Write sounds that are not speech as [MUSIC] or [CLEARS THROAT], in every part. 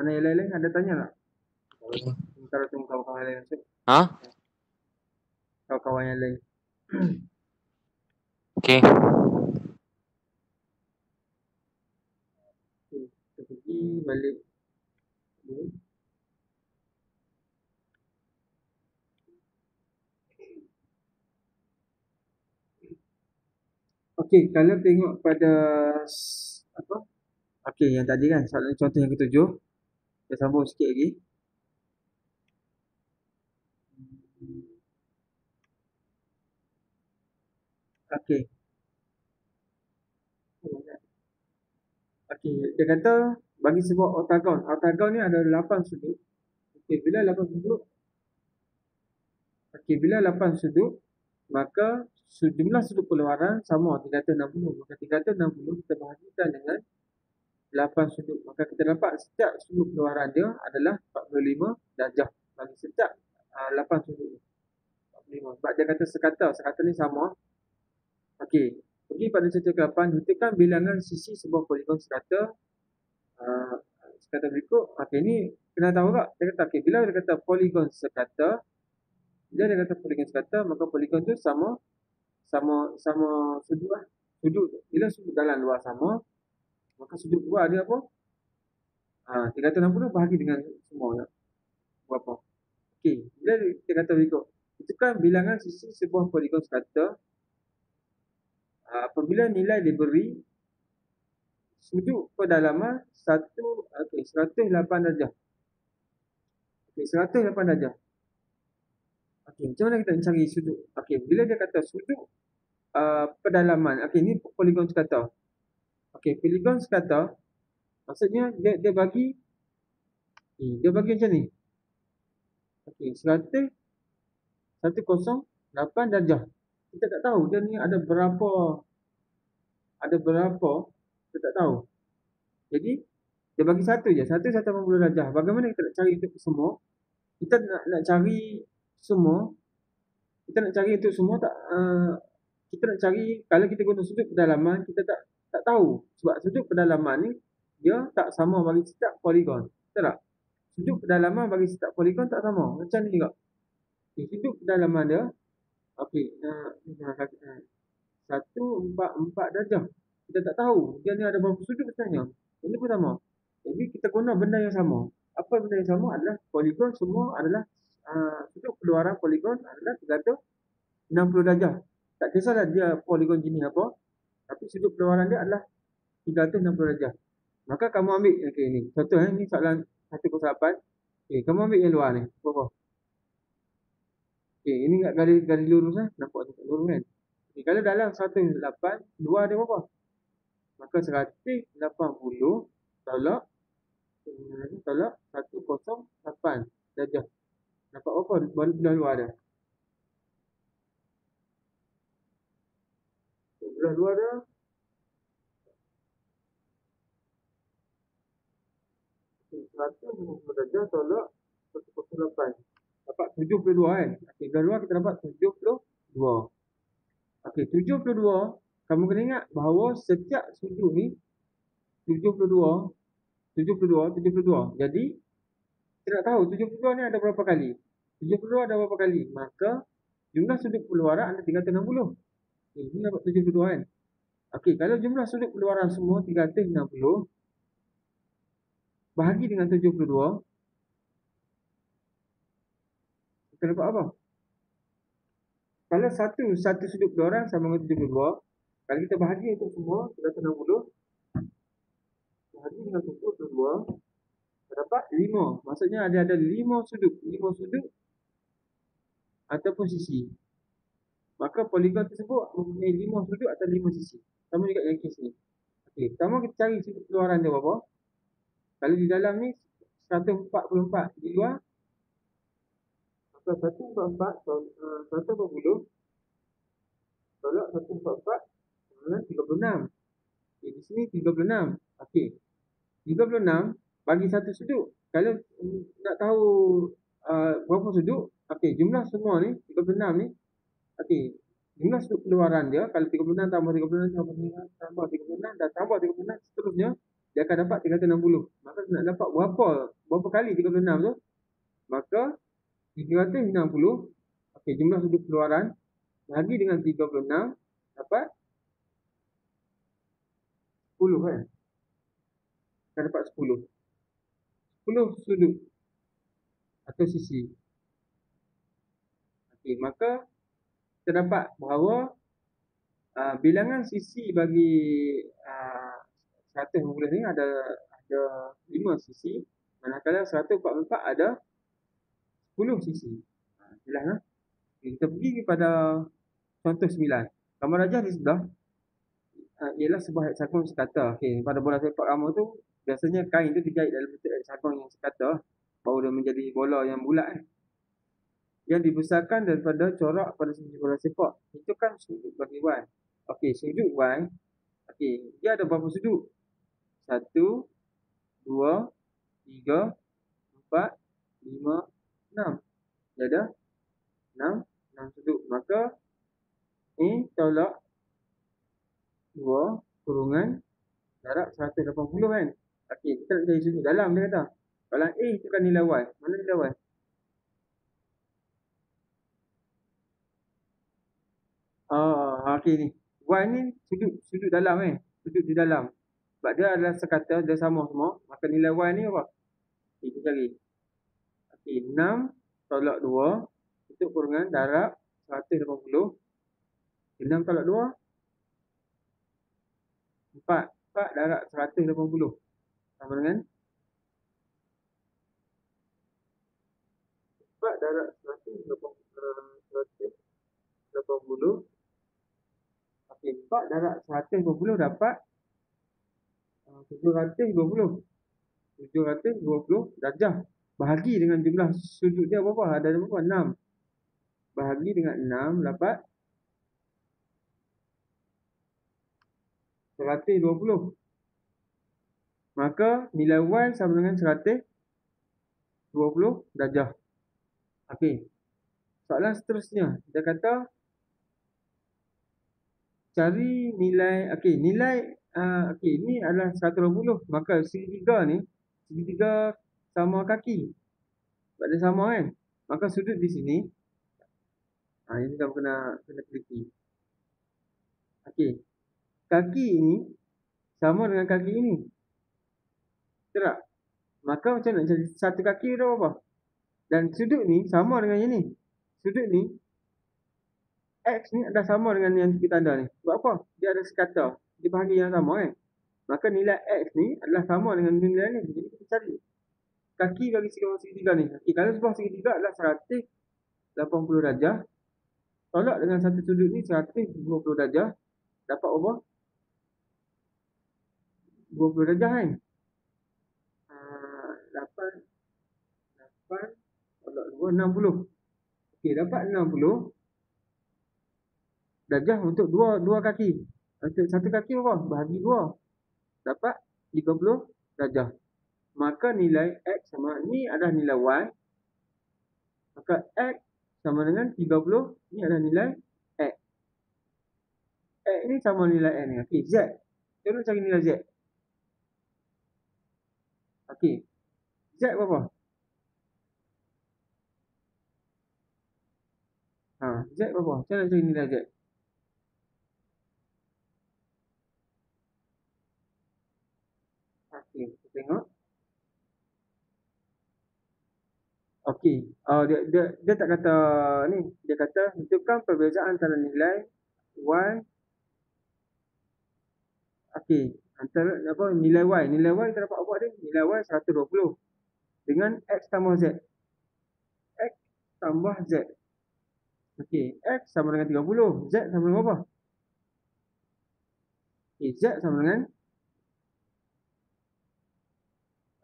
Mana yang lain-lain ada tanya tak? Sementara tunggu kawan-kawan yang lain masuk. Ha? Kawan-kawan yang lain. Okay. Okay, kita pergi balik. Okey, kalau tengok pada apa? Okey, yang tadi kan soalan contoh yang ketujuh. Kita sambung sikit lagi. Okey. Okey, dia kata bagi sebuah oktagon. Oktagon ni ada 8 sudut. Okey, bila 8 sudut Okey, bila 8 sudut maka jumlah sudut keluaran sama 360. Maka 360 kita bahagikan dengan 8 sudut. Maka kita dapat setiap sudut keluaran dia adalah 45 darjah bagi setiap uh, 8 sudut. 45. Sebab dia kata sekata, sekata ni sama. Okey, pergi pada cerita ke-8, hitungkan bilangan sisi sebuah poligon sekata. Uh, sekata berikut, okey ni kena tahu tak? Dia kata, okey, bila dia kata poligon sekata, bila dia kata poligon sekata, maka poligon tu sama sama sama sudut lah. Sudut. Bila sudut dalam luar sama, maka sudut luar dia apa? Ha, 360 bahagi dengan semua. Berapa? Okey, bila dia kata berikut, itu kan bilangan sisi sebuah poligon sekata uh, apabila nilai diberi sudut pedalaman 1 okey 108 darjah. Okey 108 darjah. Okey macam mana kita cari sudut? Okey bila dia kata sudut uh, pedalaman. Okey ni poligon sekata. Okey poligon sekata maksudnya dia dia bagi ni dia bagi macam ni. Okey 100 108 darjah. Kita tak tahu dia ni ada berapa ada berapa kita tak tahu. Jadi dia bagi satu je satu satu puluh darjah. Bagaimana kita nak cari untuk semua? Kita nak nak cari semua kita nak cari untuk semua tak uh, kita nak cari kalau kita guna sudut pedalaman kita tak tahu sebab sudut pedalaman ni dia tak sama bagi setiap poligon betul tak sudut pedalaman bagi setiap poligon tak sama macam ni juga okay, sudut pedalaman dia Okey, uh, satu empat empat darjah. Kita tak tahu dia ni ada berapa sudut sebenarnya. Ini pun sama. Jadi kita guna benda yang sama. Apa benda yang sama adalah poligon semua adalah uh, sudut keluaran poligon adalah 360 darjah. Tak kisahlah dia poligon jenis apa, tapi sudut keluaran dia adalah 360 darjah. Maka kamu ambil okey ni. Contoh eh, ni soalan 108. Okey, kamu ambil yang luar ni. Berapa? Okey, ini kat garis garis lurus lah. Nampak tu lurus kan? Okey, kalau dalam 108, luar dia berapa? Maka 180 tolak tolak 108 darjah. Nampak berapa baru luar dia? Belah luar dia Seratus darjah tolak 108 dapat 72 kan. Belah luar kita dapat 72. Okey, 72. Kamu kena ingat bahawa setiap sudut ni 72 72 72. Jadi kita nak tahu 72 ni ada berapa kali? 72 ada berapa kali? Maka jumlah sudut keluaran ada 360. Okay, ini dapat 72 kan? Okey, kalau jumlah sudut keluaran semua 360 bahagi dengan 72 kita dapat apa? Kalau satu satu sudut keluaran sama dengan 72, kalau kita bahagi untuk semua, kita dapat 60. Bahagi dengan 72, kita dapat 5. Maksudnya ada ada 5 sudut. 5 sudut ataupun sisi. Maka poligon tersebut mempunyai 5 sudut atau 5 sisi. Sama juga yang kes ni. Okey, pertama kita cari sudut keluaran dia berapa. Kalau di dalam ni 144 di luar maka 144 uh, 140 tolak 144 kemudian 36 okay, di sini 36 okey 36 bagi satu sudut kalau nak tahu uh, berapa sudut okey jumlah semua ni 36 ni okey jumlah sudut keluaran dia kalau 36 tambah 36 tambah 36 tambah 36 dan tambah 36 seterusnya dia akan dapat 360. Maka nak dapat berapa berapa kali 36 tu? Maka 360 okey jumlah sudut keluaran bagi dengan 36 dapat 10 kan? Akan dapat 10. 10 sudut atau sisi. Okey, maka kita dapat bahawa uh, bilangan sisi bagi uh, 100 ni ada ada 5 sisi manakala 144 ada 10 sisi. Ha, jelaslah. Kita pergi kepada contoh 9. Gambar rajah di sebelah uh, ialah sebuah hexagon sekata. Okey, pada bola sepak lama tu biasanya kain tu dijahit dalam bentuk hexagon yang sekata baru dia menjadi bola yang bulat eh. Yang dibesarkan daripada corak pada bola sepak. Itu kan sudut bagi Y. Okey, sudut Y. Okey, dia ada berapa sudut? Satu, dua, tiga, empat, lima, enam. Dia ada enam, enam sudut. Maka ni tolak dua kurungan jarak 180 kan. Okey, kita nak cari sudut dalam dia kata. Kalau A itu kan nilai Y. Mana nilai Y? Ah, okey ni. Y ni sudut sudut dalam eh. Sudut di dalam. Sebab dia adalah sekata, dia sama semua. Maka nilai Y ni apa? Okay, kita cari. Okey, 6 tolak 2. Itu kurungan darab 180. 6 tolak 2. 4. 4 darab 180. Sama dengan 4 darab 180. Okey, 4 darab 180 dapat 720. 720 darjah. Bahagi dengan jumlah sudut dia berapa? Ada berapa? 6. Bahagi dengan 6 dapat 120. Maka nilai Y sama dengan 120 darjah. Okey. Soalan seterusnya. Dia kata cari nilai okey, nilai uh, okey ini adalah 120 maka segitiga ni segitiga sama kaki. Dia sama kan? Maka sudut di sini ha, ini dah kena kena teliti. Okey kaki ini sama dengan kaki ini. Tak? Maka macam nak cari satu kaki tu apa? Dan sudut ni sama dengan ini sudut ni X ni dah sama dengan yang kita ada ni. Sebab apa? Dia ada sekata di bahagi yang sama kan. Maka nilai X ni adalah sama dengan nilai ni. Jadi kita cari. Kaki bagi segitiga ni. Okay, kalau sebuah segitiga adalah 180 darjah. Tolak dengan satu sudut ni 120 darjah. Dapat apa? 20 darjah kan? Uh, 8 8 tolak 2 60. Okey, dapat 60 darjah untuk dua dua kaki. Untuk satu kaki apa? Bahagi dua. Dapat 30 darjah. Maka nilai X sama, ni adalah nilai Y. Maka X sama dengan 30, ni adalah nilai X. X ni sama nilai N. Okey, Z. Kita nak cari nilai Z. Okey. Z berapa? Ha, Z berapa? Saya nak cari nilai Z. tengok. Okey, uh, dia, dia dia tak kata ni, dia kata tentukan perbezaan antara nilai y Okey, antara apa nilai y, nilai y kita dapat apa dia? Nilai y 120 dengan x tambah z. x tambah z. Okey, x sama dengan 30, z sama dengan apa? Okey, z sama dengan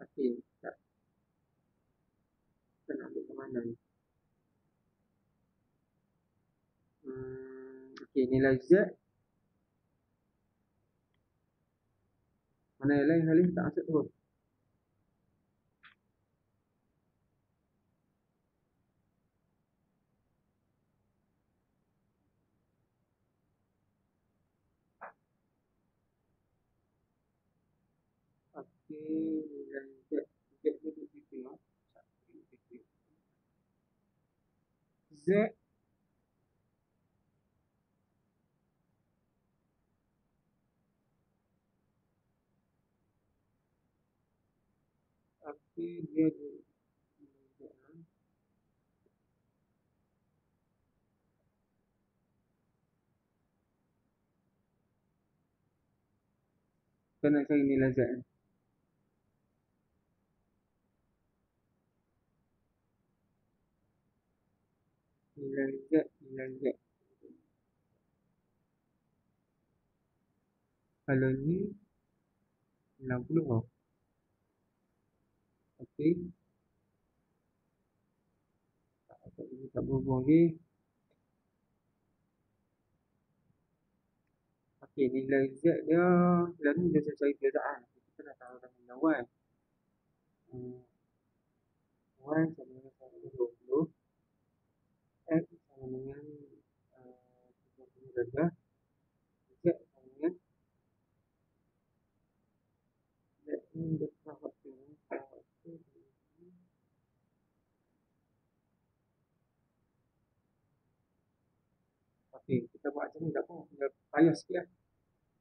Okey, tak. Kita ni? Hmm, okey, nilai Z. Mana yang lain kali tak masuk tu? Okey, nilai Z. Z ni duduk situ lah. Z Dia Kita nak cari ni. Z, nilai Z. Kalau ni 60 tau. Okey. Tak, tak, tak berhubung lagi. Okey, nilai Z dia ni dia saya cari perbezaan Kita dah tahu dah nilai Y hmm. Y sama dengan 120 X sama dengan uh, 30 darjah Z sama dengan Z ni dia pernah waktu Okey, kita buat macam ni tak apa, kita payah sikit lah.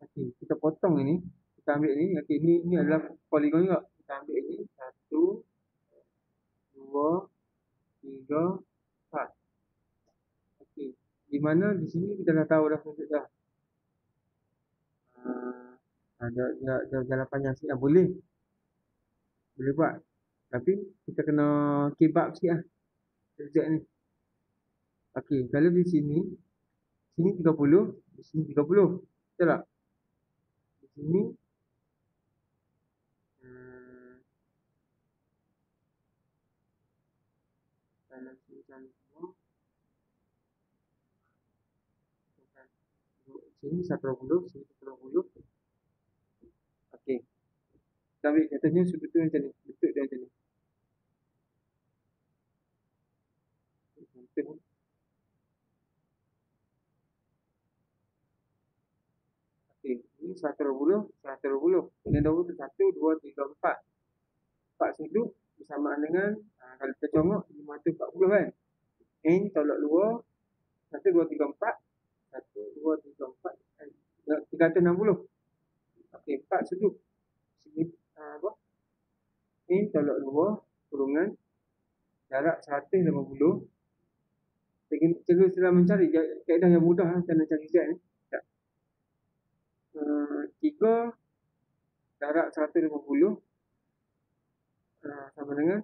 Okey, kita potong ini. Kita ambil ini. Okey, ini ini adalah poligon juga. Kita ambil ini. Satu, dua, tiga, empat. Okey, di mana di sini kita dah tahu dah sudut dah. Uh, ada ada jalan panjang sikit lah. Boleh. Boleh buat. Tapi kita kena kebab sikit lah. Sejak ni. Okey, kalau di sini. Sini 30. Di sini 30. Betul tak? sini hmm, sini satu puluh sini satu puluh okey tapi katanya sebetul macam ni betul dia macam ni betul Ini 120, 120. Ini 20 tu 1, 2, 3, 4. 4 sudut bersamaan dengan uh, kalau kita congok 540 kan. N tolak 2, 1, 2, 3, 4. 1, 2, 3, 4. 360. Okey, 4 sudut. Sini uh, apa? N tolak 2, kurungan jarak 150. Cara setelah mencari kaedah yang mudah kita nak cari Z ni. Eh, 3 darab 150 uh, sama dengan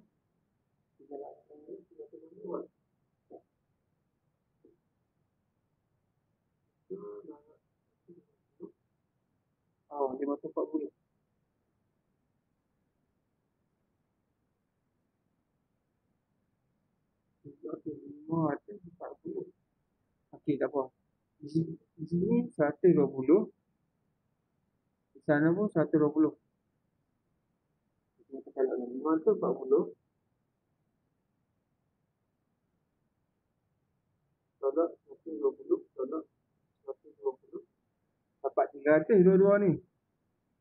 3 oh, 540. 540. Okey, tak apa. Di sini 120 sana pun 120 kita kalau ni 540 tolak 120 tolak 120 dapat 300 dua-dua ni.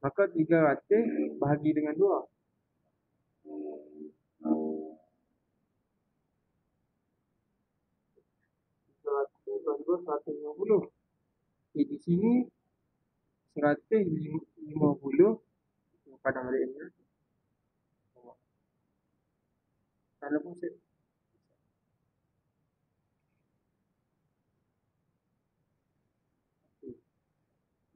Maka 300 bahagi dengan 2 150 Okay, di sini seratus lima puluh padang balik ni. Sana pun set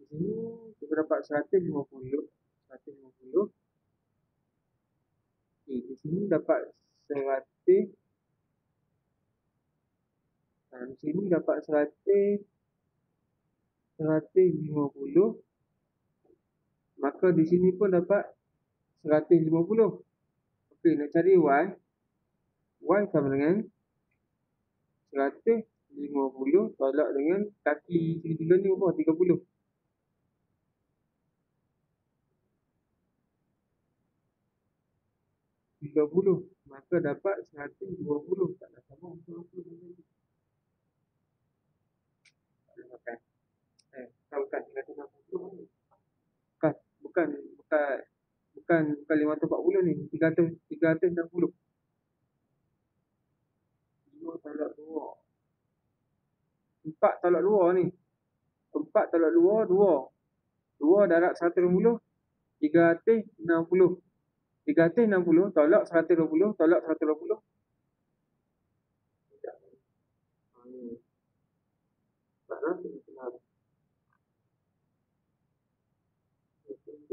di sini kita dapat seratus lima puluh seratus lima puluh. Okay, di sini dapat seratus dan di sini dapat seratus seratus lima puluh maka di sini pun dapat 150 okey nak cari y y sama dengan 150 tolak dengan kaki segitiga ni berapa? 30 30 maka dapat 120 tak ada sama 120 Eh, tahu kan 160 bukan bukan bukan bukan 540 ni. 300 360 5 tolak 2 4 tolak 2 ni. 4 tolak 2 2 2 darab 120 360 360 tolak 120 tolak 120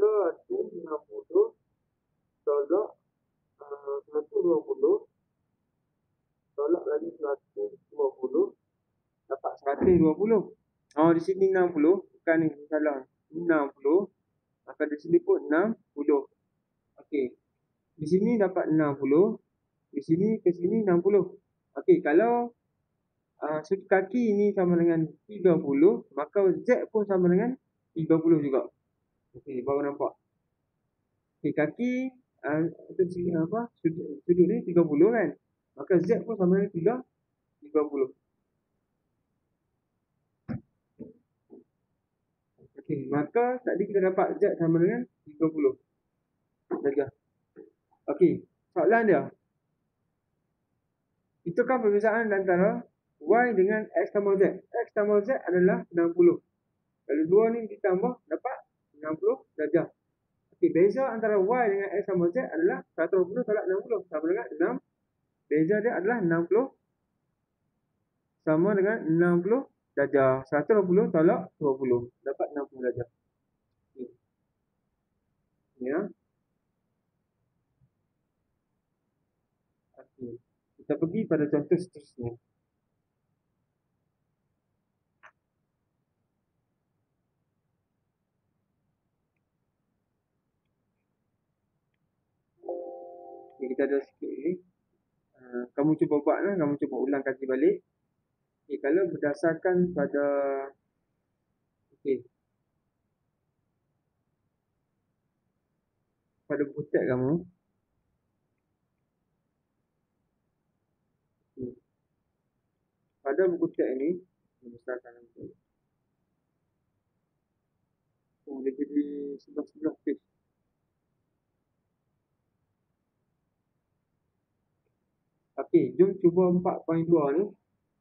160 tolak uh, 120 tolak lagi 120 dapat 120 oh di sini 60 bukan ni salah. 60 maka di sini pun 60 okey. Di sini dapat 60 di sini ke sini 60 okey kalau uh, sudut kaki ini sama dengan 30 maka z pun sama dengan 30 juga okey baru nampak okey kaki uh, sini apa sudut, sudut ni 30 kan maka Z pun sama dengan 3, 30. Okey, maka tadi kita dapat Z sama dengan 30. Saja. Okey, soalan dia. Itu kan perbezaan antara Y dengan X tambah Z. X tambah Z adalah 60. Kalau 2 ni ditambah, dapat 60 darjah. Okey, beza antara Y dengan X tambah Z adalah 120 tolak 60. Sama dengan 6 Beza dia adalah 60 sama dengan 60 darjah. 120 tolak 20. Dapat 60 darjah. Okay. Ya. Okay. Kita pergi pada contoh seterusnya. Okay, kita ada sikit ni. Ah, kamu cuba buat lah, kamu cuba ulang kaji balik. Okay, kalau berdasarkan pada okay. pada buku teks kamu pada buku teks ini berdasarkan oh, dia jadi sebelah-sebelah page Okey, jom cuba 4.2 ni.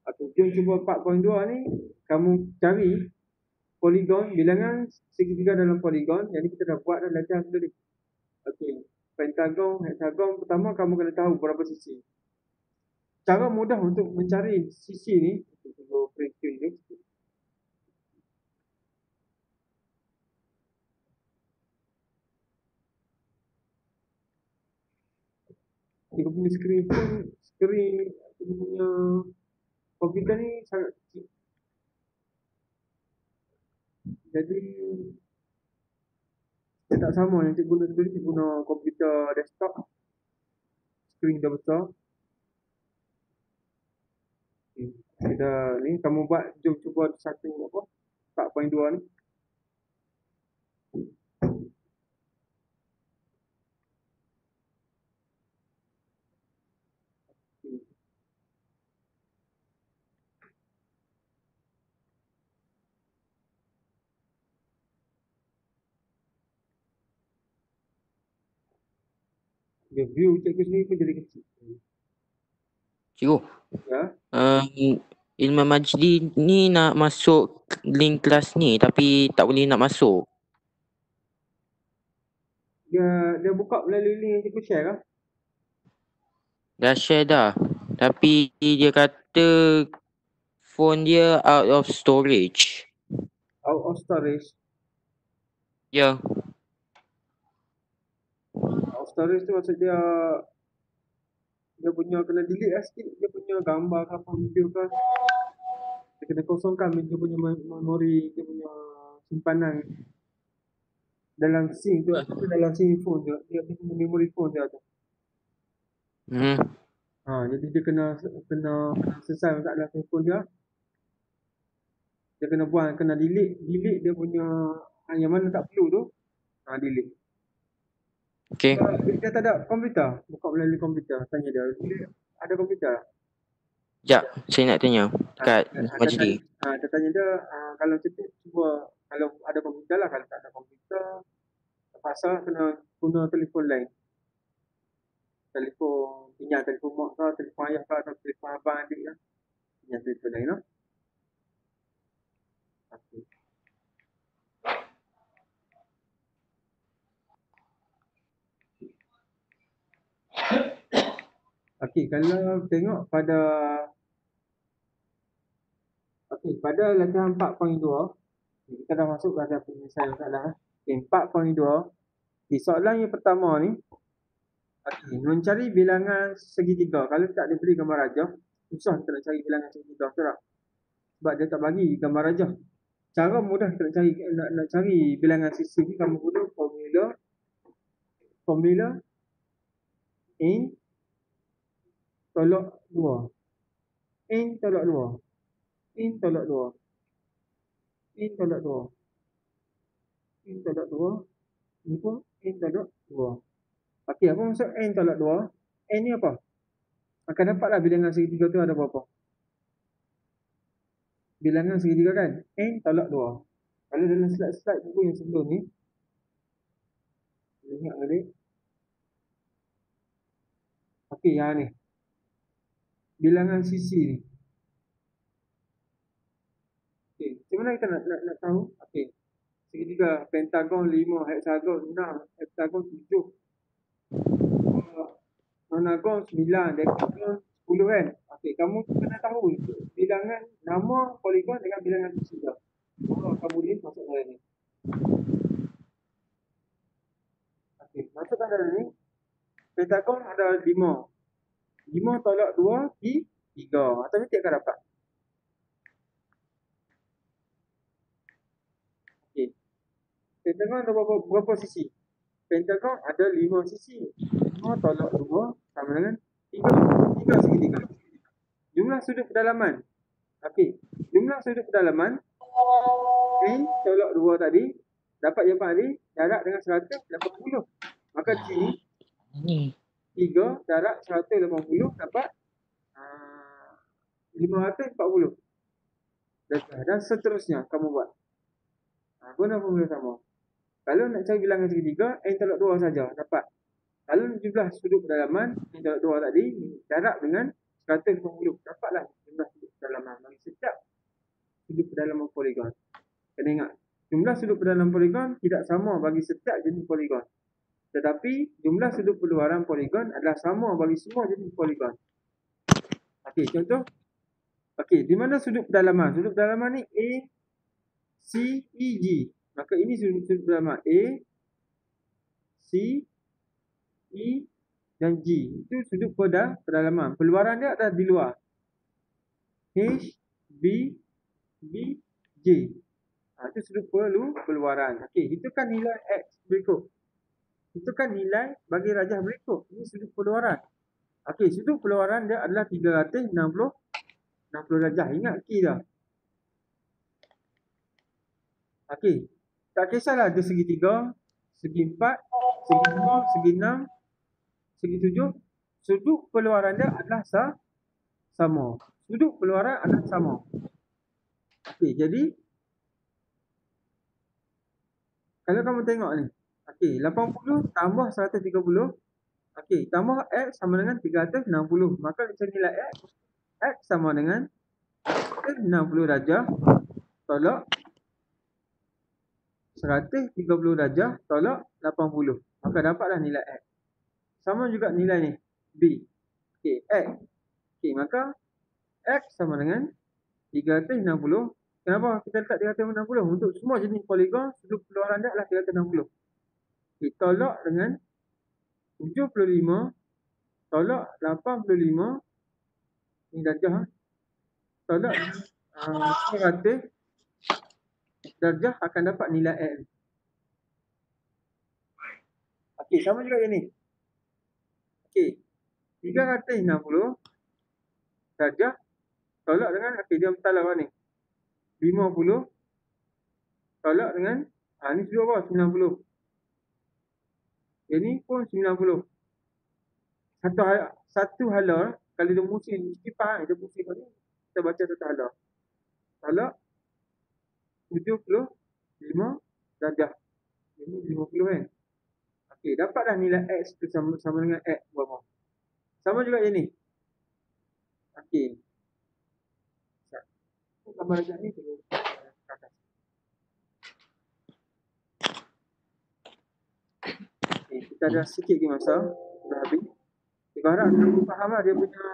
Okey, jom cuba 4.2 ni. Kamu cari poligon, bilangan segitiga dalam poligon. Yang ni kita dah buat dah belajar tadi. Okey, pentagon, hexagon. Pertama, kamu kena tahu berapa sisi. Cara mudah untuk mencari sisi ni. Cuba print ni. Dia punya screen pun screen aku punya komputer ni sangat kecil. Jadi dia tak sama yang cikgu guna dulu cikgu guna komputer desktop screen dah besar. Kita ni kamu buat jom cuba satu apa 4.2 ni. Dia view cikgu sendiri pun jadi kecil. Cikgu. Ya. Um, Ilmu Majdi ni nak masuk link kelas ni tapi tak boleh nak masuk. Dia dia buka melalui link yang cikgu share kah? Dah share dah. Tapi dia kata phone dia out of storage. Out of storage? Ya. Yeah storage tu maksud dia dia punya kena delete lah sikit. Dia punya gambar ke apa video ke dia kena kosongkan dia punya memori dia punya simpanan dalam SIM tu. Atau dalam SIM phone tu dia punya memory phone dia tu hmm. ha, jadi dia kena kena selesai masalah SIM phone dia. Dia kena buat kena delete delete dia punya yang mana tak perlu tu ha, delete Okay. Dia tak ada komputer. Buka melalui komputer. Tanya dia. dia ada komputer? Ya, saya nak tanya. Dekat ha, majlis. Ha, dia tanya dia, uh, kalau tu, cuba. Kalau ada komputer lah. Kalau tak ada komputer, terpaksa kena guna telefon lain. Telefon, pinjam telefon mak kau, telefon ayah kau atau telefon abang adik lah. Pinjam telefon lain lah. Okay. Okey, kalau tengok pada Okey, pada latihan 4.2 kita dah masuk pada penyelesaian soalan. Okey, 4.2 di soalan yang pertama ni Okey, mencari bilangan segitiga. Kalau tak diberi gambar rajah, susah kita nak cari bilangan segitiga, betul tak? Sebab dia tak bagi gambar rajah. Cara mudah kita nak cari nak, nak cari bilangan ni kamu guna formula formula in tolak 2. In tolak 2. In tolak 2. In tolak 2. In tolak 2. Ini pun in tolak 2. Okey, apa maksud n tolak 2? n ni apa? Akan dapatlah bilangan segitiga tu ada berapa? Bilangan segitiga kan? n tolak 2. Kalau dalam slide-slide buku yang sebelum ni, ingat balik. Okey, yang ni. Bilangan sisi ni. Okey, macam mana kita nak, nak, nak tahu? Okey. Segitiga, pentagon 5, hexagon 6, hexagon 7, Monagon 9, Decagon 10 kan. Okey, kamu kena tahu bilangan nama poligon dengan bilangan sisi dah. Oh, kamu ni masuk dalam ni. Okey, masukkan dalam ni. Pentagon ada 5. 5 tolak 2 di 3. Atau nanti akan dapat. Okey. Pentagon ada berapa, berapa sisi? Pentagon ada 5 sisi. 5 tolak 2 sama dengan 3. 3 segitiga. Jumlah sudut kedalaman. Okey. Jumlah sudut kedalaman. N tolak 2 tadi. Dapat jawapan tadi. Jarak dengan 180. Maka di sini. 3 jarak 180 dapat uh, 540. Dan seterusnya kamu buat. Ha, guna formula sama. Kalau nak cari bilangan segitiga, tolak 2 saja dapat. Kalau jumlah sudut kedalaman, tolak 2 tadi, jarak dengan 150. Dapatlah jumlah sudut kedalaman bagi setiap sudut kedalaman poligon. Kena ingat, jumlah sudut kedalaman poligon tidak sama bagi setiap jenis poligon. Tetapi jumlah sudut peluaran poligon adalah sama bagi semua jenis poligon. Okey, contoh. Okey, di mana sudut kedalaman? Sudut kedalaman ni A, C, E, G. Maka ini sudut bernama A, C, E dan G. Itu sudut pada pedalaman. Peluaran dia adalah di luar. H, B, B, J. Ha, itu sudut perlu peluaran. Okey, itu kan nilai X berikut. Itu kan nilai bagi rajah berikut. Ini sudut peluaran. Okey, sudut peluaran dia adalah 360 60 darjah. Ingat key dah. Okey, tak kisahlah ada segi tiga, segi empat, segi lima, segi enam, segi tujuh. Sudut peluaran dia adalah sah, sama. Sudut peluaran adalah sama. Okey, jadi kalau kamu tengok ni. Okey, 80 tambah 130. Okey, tambah X sama dengan 360. Maka kita nilai X. X sama dengan 60 darjah. Tolak 130 darjah tolak 80. Maka dapatlah nilai X. Sama juga nilai ni. B. Okey, X. Okey, maka X sama dengan 360. Kenapa kita letak 360? Untuk semua jenis poligon, sudut keluaran dia adalah 360. Okey, tolak dengan 75. Tolak 85. Ini darjah. Ha? Tolak uh, 100 darjah akan dapat nilai L. Okey, sama juga yang ni. Okey. 360 darjah tolak dengan okey dia mental apa ni? 50 tolak dengan ha ni sudah apa? 90. Ini pun 90. Satu satu hala kalau dia musim kipas dia musim ni kita baca satu hala. Tolak 75 darjah. Ini 50 kan. Okey, dapatlah nilai X itu sama, sama dengan X berapa? Sama juga yang ni. Okey. Gambar lagi ni kita ada sikit lagi masa. Dah habis. Kita harap kamu faham lah dia punya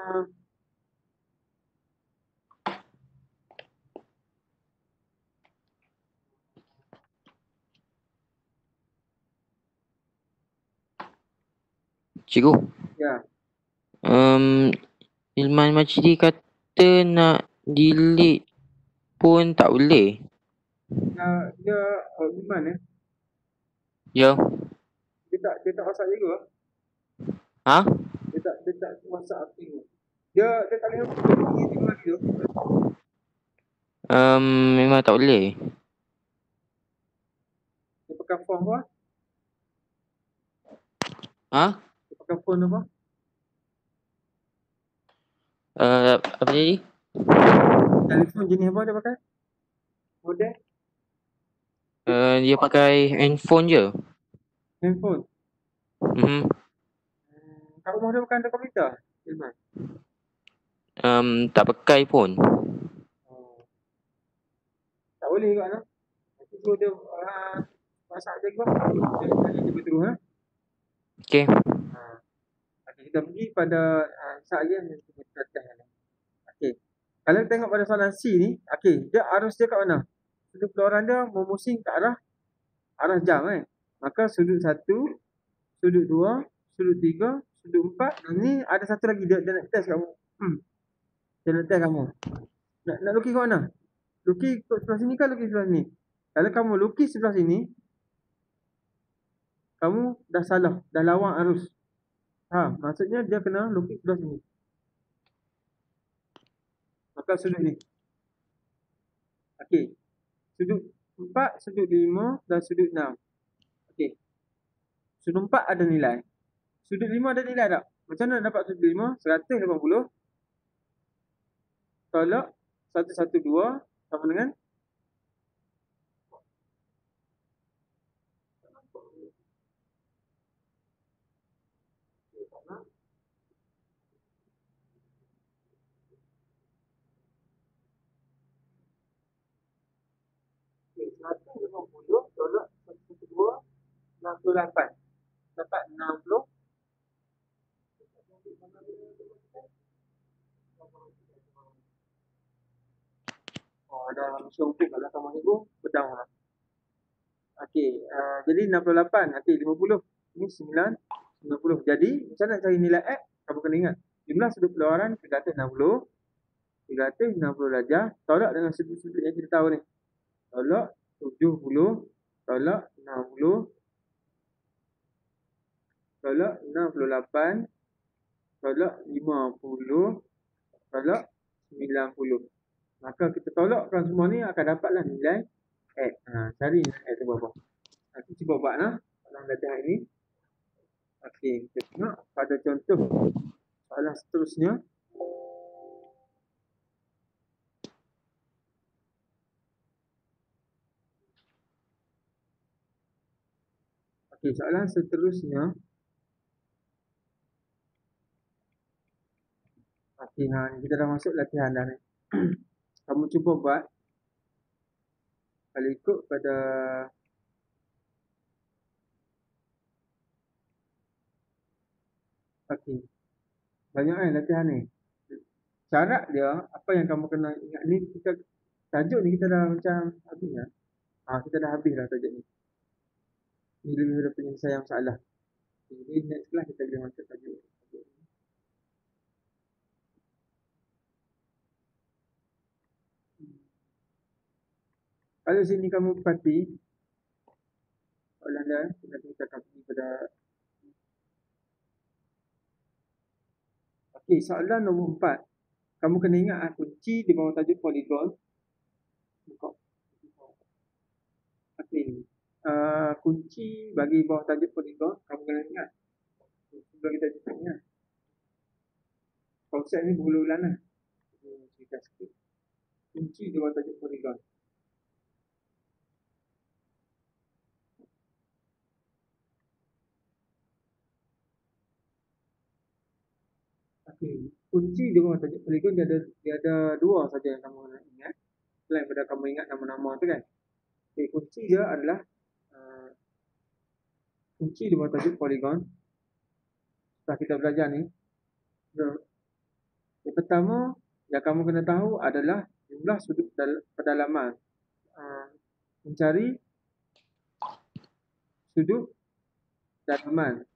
Cikgu. Ya. Um, Ilman Majdi kata nak delete pun tak boleh. Dia uh, Ilman eh? Ya. Dia tak dia tak WhatsApp juga. Ha? Dia tak dia tak WhatsApp aku. Dia dia tak boleh pergi lagi tu. Um, memang tak boleh. Dia pakai form apa? Ha? Dia pakai phone apa? Uh, apa jadi? Telefon jenis apa dia pakai? Model? Uh, dia pakai handphone je. Handphone. Mhm. Hmm, kat rumah dia bukan ada komputer? Ilman. Um, tak pakai pun. Oh. Tak boleh juga no? Nanti suruh dia uh, masak dia ke? Dia tanya dia terus ha? Okay. Ha. Okay, kita pergi pada uh, saya yang kita test ni. Okey. Kalau kita tengok pada soalan C ni, okey, dia arus dia kat mana? Sudut keluaran dia memusing ke arah arah jam kan. Maka sudut satu, sudut dua, sudut tiga, sudut empat dan ni ada satu lagi dia, dia nak test kamu. Hmm. Dia nak test kamu. Nak nak lukis kat mana? Lukis kat sebelah sini kan lukis sebelah sini? Kalau kamu lukis sebelah sini, kamu dah salah, dah lawan arus. Ha, maksudnya dia kena lukis sebelah sini. Maka sudut ni. Okey. Sudut 4, sudut 5 dan sudut 6. Sudut 4 ada nilai. Sudut 5 ada nilai tak? Macam mana dapat sudut 5? 180. Tolak 112 sama dengan Satu lima puluh tolak satu dua enam puluh lapan dapat enam puluh Ada musuh upik kalau kamu ni pedang lah. Okey, uh, jadi 68. Okey, 50. Ini 9, 90. Jadi, macam nak cari nilai X, kamu kena ingat. Jumlah sudut keluaran 360. 360 darjah. Tolak dengan sudut-sudut yang kita tahu ni. Tolak 70. Tolak 60. Tolak 68. Tolak 50. Tolak 90. Maka kita tolakkan semua ni akan dapatlah nilai X. Ha, cari X tu berapa. Nanti cuba buat lah dalam latihan ini. Okey, kita tengok pada contoh soalan seterusnya. Okey, soalan seterusnya. Okey, ha, kita dah masuk latihan dah ni. [CLEARS THROAT] kamu cuba buat kalau ikut pada Okey. Banyak kan latihan ni. Syarat dia, apa yang kamu kena ingat ni, kita tajuk ni kita dah macam habis dah. Ha, kita dah habis dah tajuk ni. Ni lebih daripada penyelesaian masalah. Jadi next class kita boleh masuk tajuk. Kalau sini kamu soalan dia nanti kita akan pergi pada Okey, soalan nombor empat. Kamu kena ingat ah, kunci di bawah tajuk poligon. Buka. Okey. Uh, kunci bagi bawah tajuk poligon, kamu kena ingat. Sudah kita cakap ingat. Konsep ni berulang lah. Kunci di bawah tajuk poligon. Okey, kunci di bawah tajuk poligon dia ada dia ada dua saja yang kamu nak ingat. Selain daripada kamu ingat nama-nama tu kan. Okey, kunci dia adalah uh, kunci di bawah tajuk poligon. Setelah kita belajar ni, yang pertama yang kamu kena tahu adalah jumlah sudut pedalaman. Uh, mencari sudut dalaman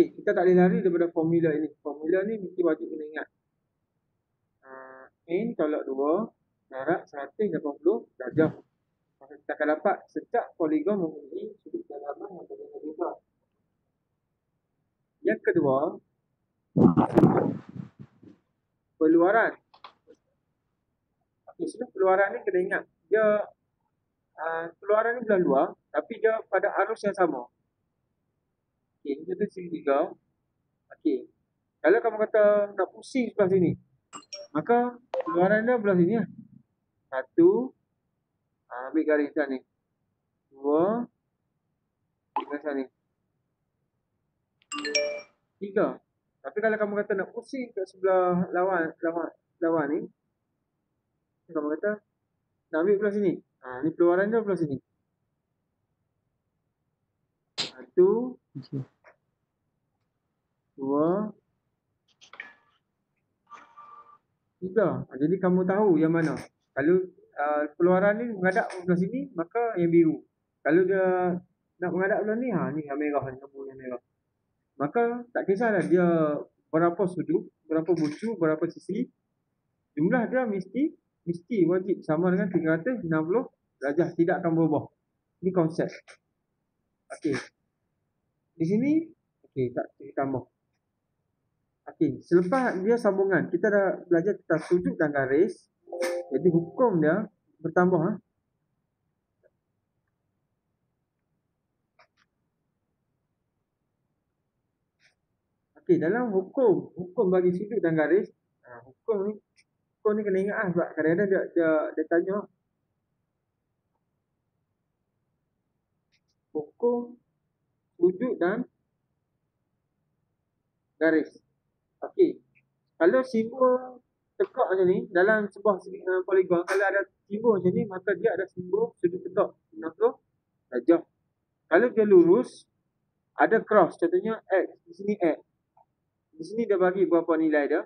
Okey, kita tak boleh lari daripada formula ini. Formula ni mesti wajib kena ingat. Uh, N tolak 2 jarak 180 darjah. Maka kita akan dapat setiap poligon mempunyai sudut dalaman yang berbeza. Yang kedua, peluaran. Okey, sudut peluaran ni kena ingat. Dia uh, peluaran ni belah luar tapi dia pada arus yang sama. Okey, ini kata sini tiga. Okey. Kalau kamu kata nak pusing sebelah sini, maka keluaran dia belah sini lah. Satu. Ambil garis dah ni. Dua. Garis ni. Tiga. Tapi kalau kamu kata nak pusing ke sebelah lawan lawan lawan ni, kamu kata nak ambil belah sini. Ha, ni keluaran dia belah sini. Satu. Dua. Tiga. Ha, jadi kamu tahu yang mana. Kalau uh, keluaran ni menghadap ke sini, maka yang biru. Kalau dia nak menghadap belah ni, ha, ni yang merah. Yang merah. Maka tak kisahlah dia berapa sudut, berapa bucu, berapa sisi. Jumlah dia mesti mesti wajib sama dengan 360 darjah. Tidak akan berubah. Ini konsep. Okey. Di sini, okey, tak kita tambah. Okey, selepas dia sambungan, kita dah belajar tentang sudut dan garis. Jadi hukum dia bertambah. Ha? Okey, dalam hukum, hukum bagi sudut dan garis, ha, hukum ni, hukum ni kena ingat lah sebab kadang-kadang dia, dia, dia tanya hukum sudut dan garis. Okey. Kalau simbol tekak macam ni dalam sebuah uh, poligon kalau ada simbol macam ni maka dia ada simbol sudut tekak 90 darjah. Kalau dia lurus ada cross contohnya x di sini x. Di sini dia bagi berapa nilai dia.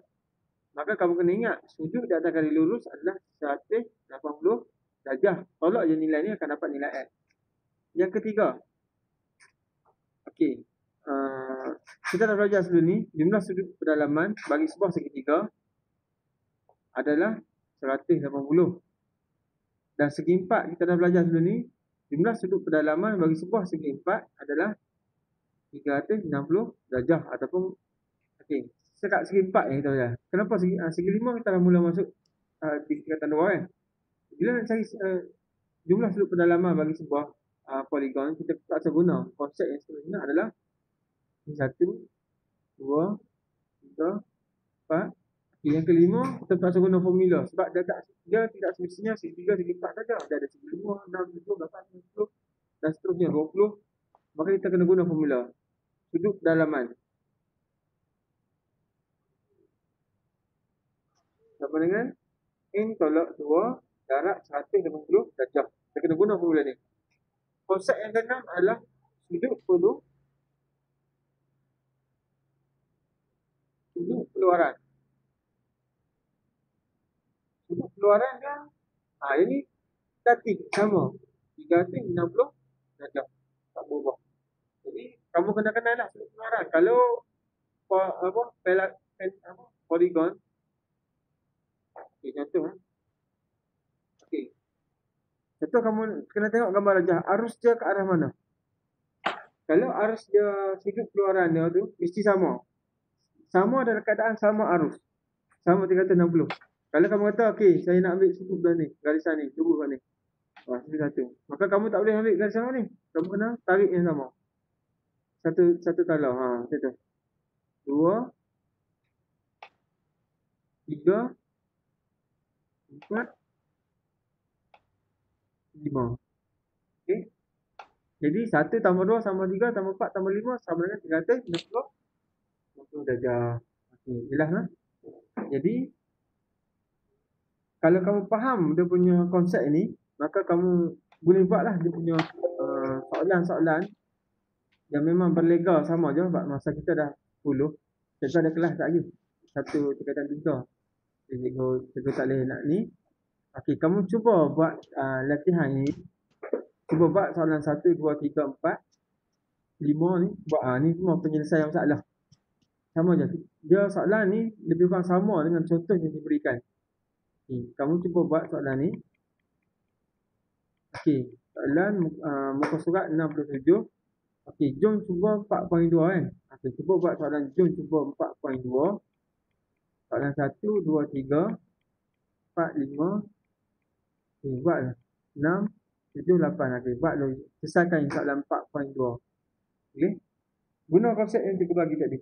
Maka kamu kena ingat sudut di atas kali lurus adalah 180 darjah. Tolak je nilai ni akan dapat nilai x. Yang ketiga, Okey. Uh, kita dah belajar sebelum ni, jumlah sudut pedalaman bagi sebuah segitiga adalah 180. Dan segi empat kita dah belajar sebelum ni, jumlah sudut pedalaman bagi sebuah segi empat adalah 360 darjah ataupun okey, sekat segi empat yang kita belajar. Kenapa segi uh, segi lima kita dah mula masuk uh, di tingkatan dua kan? Bila nak cari uh, jumlah sudut pedalaman bagi sebuah uh, polygon kita tak guna konsep yang sebenarnya adalah satu, dua, tiga, empat. Yang kelima kita tak guna formula sebab dia tak dia tidak semestinya segi tiga, segi empat saja. Dia ada segi lima, enam, tujuh, lapan, sepuluh dan seterusnya dua puluh. Maka kita kena guna formula sudut dalaman. Sama dengan n tolak dua darab seratus lima puluh darjah. Kita kena guna formula ni. Konsep yang keenam adalah sudut perlu sudut keluaran. Sudut keluaran kan, ha, ini statik sama. 360 darjah. Tak berubah. Jadi, kamu kena kenal lah sudut keluaran. Kalau apa, pelak, apa, polygon, okay, contoh. Contoh kamu kena tengok gambar rajah. Arus dia ke arah mana? Kalau arus dia sudut keluaran dia tu, mesti sama. Sama dalam keadaan sama arus. Sama 360. Kalau kamu kata, okey, saya nak ambil sudut belah ni, garisan ni, tubuh belah ni. Wah, ini satu. Maka kamu tak boleh ambil garisan ni. Kamu kena tarik yang sama. Satu satu talau. Ha, satu. Dua. Tiga. Empat lima. Okey. Jadi satu tambah dua sama tiga tambah empat tambah lima sama dengan tiga ratus enam puluh dah dah. Okay, jelas lah. Jadi, kalau kamu faham dia punya konsep ni, maka kamu boleh buat lah dia punya uh, soalan-soalan yang memang berlega sama je sebab masa kita dah 10 kita ada kelas tak lagi satu tingkatan tiga cikgu cikgu tak boleh nak ni Okey, kamu cuba buat uh, latihan ni cuba buat soalan 1, 2, 3, 4 5 ni buat uh, ni semua penyelesaian masalah sama je dia soalan ni lebih kurang sama dengan contoh yang diberikan okay. kamu cuba buat soalan ni Okey, soalan uh, muka surat 67. Okey, jom cuba 4.2 kan. Okey, cuba buat soalan jom cuba 4.2. Soalan 1, 2, 3, 4, 5. Okey, buatlah. 6, 7, 8. Okey, buat dulu. Selesaikan soalan 4.2. Okey. Guna konsep yang cikgu bagi tadi.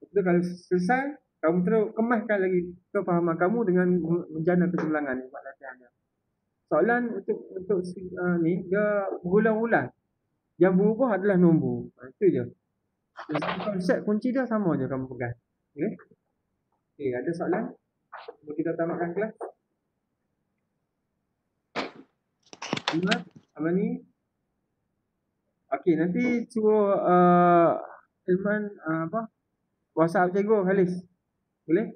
Jadi kalau selesai, kamu terus kemaskan lagi kefahaman kamu dengan menjana kesimpulan ni. Buat latihan dia soalan untuk untuk uh, ni dia berulang-ulang. Yang berubah adalah nombor. Ha, itu je. Konsep kunci dia sama je kamu pegang. Okey. Okey, ada soalan? Kita tamatkan kelas. Ingat apa ni? Okey, nanti suruh uh, Ilman uh, apa? WhatsApp cikgu Halis. Boleh?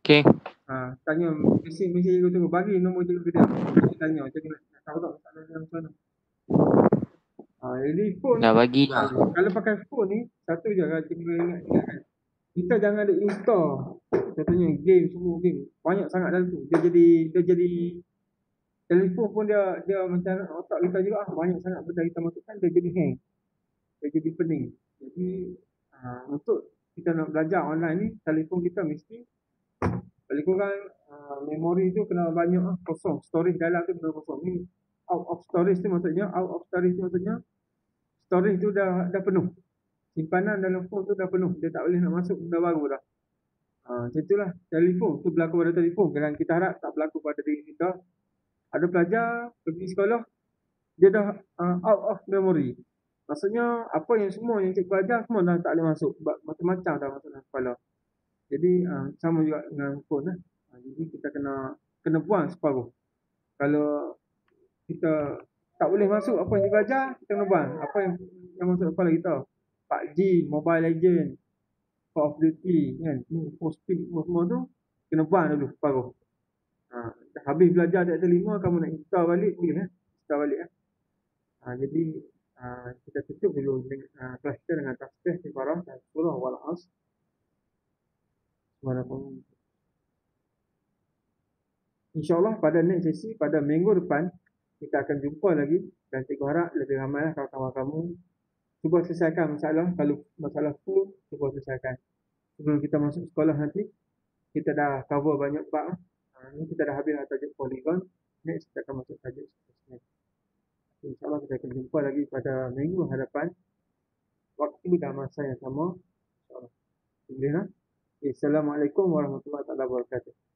Okey. Ha, tanya mesej mesej cikgu tunggu bagi nombor cikgu kita. Kita tanya cikgu nak, nak tahu tak soalan yang mana. Ha, jadi phone dah bagi dah. Kalau pakai phone ni satu je kalau cikgu ingat ingat kan. Kita jangan ada install contohnya game semua game banyak sangat dalam tu. Dia jadi dia jadi telefon pun dia dia macam otak kita juga ah banyak sangat benda kita masukkan dia jadi hang. Dia jadi pening. Jadi ha, untuk kita nak belajar online ni telefon kita mesti lebih kurang uh, memori tu kena banyak uh, kosong. Storage dalam tu kena kosong. Ni out of storage tu maksudnya, out of storage tu maksudnya, storage tu dah dah penuh. Simpanan dalam phone tu dah penuh. Dia tak boleh nak masuk benda baru dah. Uh, macam itulah. Telefon tu berlaku pada telefon. Dan kita harap tak berlaku pada diri kita. Ada pelajar pergi sekolah, dia dah uh, out of memory. Maksudnya apa yang semua yang cikgu ajar semua dah tak boleh masuk. Macam-macam dah masuk dalam kepala. Jadi uh, sama juga dengan phone lah. Uh, jadi kita kena kena buang separuh. Kalau kita tak boleh masuk apa yang dibaca, kita kena buang. Apa yang yang masuk kepala kita. PUBG, Mobile Legend, Call of Duty, kan. For speed, semua tu, kena buang dulu separuh. Uh, habis belajar di atas lima, kamu nak install balik, boleh lah. Install balik lah. Uh, jadi, uh, kita tutup dulu uh, kelas kita dengan tasbih, sifarah, dan surah wal asr. Walaupun InsyaAllah pada next sesi, pada minggu depan kita akan jumpa lagi. Dan cikgu harap lebih ramai lah kawan-kawan kamu. Cuba selesaikan masalah. Kalau masalah full, cuba selesaikan. Sebelum kita masuk sekolah nanti kita dah cover banyak bab ha, ni kita dah habis tajuk polygon. Next kita akan masuk tajuk seterusnya InsyaAllah kita akan jumpa lagi pada minggu hadapan. Waktu dan masa yang sama InsyaAllah. Assalamualaikum warahmatullahi wabarakatuh